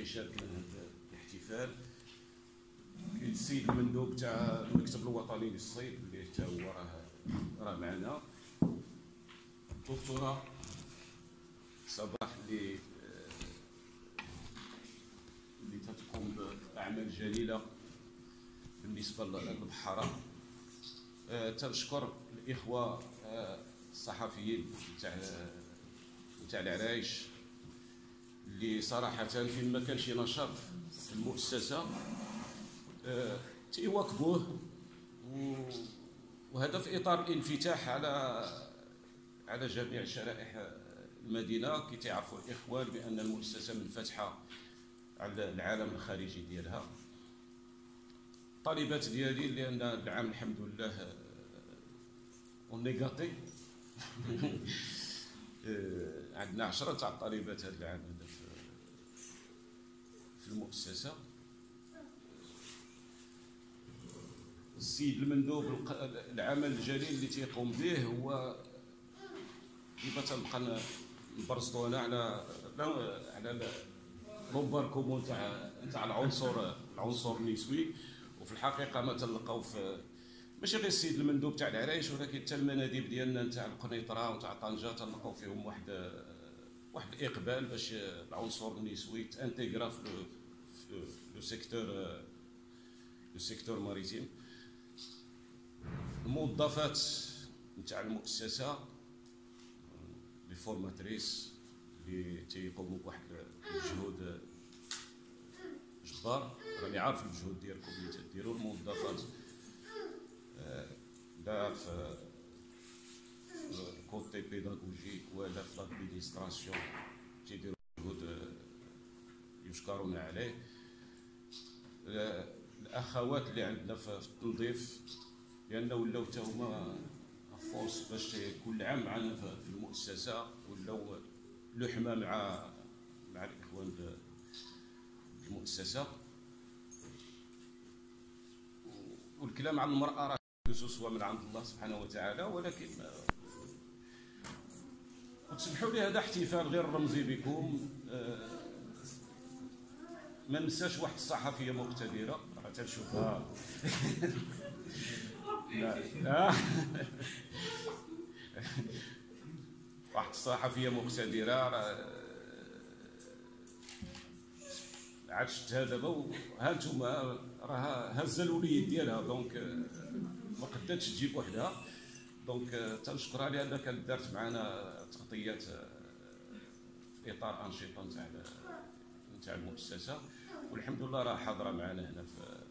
يشاركنا هذا الاحتفال. السيد المندوب تاع المكتب الوطني للصيد اللي حتى هو راه راه معنا. الدكتورة صباح اللي اللي تتقوم بأعمال جليلة بالنسبة للبحاره آه، تنشكر الإخوة آه، الصحفيين تاع تاع العرايش. اللي صراحة فين ما كان شي نشاط في المؤسسة. آه، تيواكبوه. وهذا في إطار الانفتاح على على جميع شرائح المدينة. كي تعرفوا الاخوان بأن المؤسسة منفتحة على العالم الخارجي ديالها. الطالبات ديالي لأن العام الحمد لله ونيغاتي عندنا عشرة تاع الطالبات هذا العام في المؤسسة. السيد المندوب العمل الجليل اللي تيقوم به هو كيف تنبقى نبرزطو هنا على على رومبار كومون تاع تاع العنصر العنصر النسوي. وفي الحقيقة ما تلقاو فيه ماشي غير السيد المندوب تاع العرايش ولكن حتى المناديب ديالنا تاع القنيطرة وتاع طنجة تلقاو فيهم واحد واحد الاقبال باش العنصر النسوي تانتيغرا في le secteur maritime الموظفات نتاع المؤسسة les formatrices اللي تيقوموا بواحد الجهود جبار. راني عارف الجهود ديالكم اللي تديروا الموظفات. آه، لا في ال côté pédagogique ولا في l'administration تيديروا جهود آه، يشكرون عليه. الأخوات اللي عندنا في التنظيف لأن ولاو حتى هما force باش كل عام معنا في المؤسسة ولاو لحمة مع مع الإخوان المؤسسة. والكلام عن المرأة راه سوى من عند الله سبحانه وتعالى ولكن آه، وتسمحوا لي هذا احتفال غير رمزي بكم. آه، ما ننساش واحد الصحفية مقتدرة راه تنشوفها. واحد الصحفية مقتدرة راه عاد شفتها دابا وها أنتم راه هزه الوليد ديالها donc ما قدرتش تجيب وحدها donc تنشكرها لأن كانت دارت معنا تغطيات آه، في إطار أنشطة نتاع المؤسسه والحمد لله راه حاضره معنا هنا في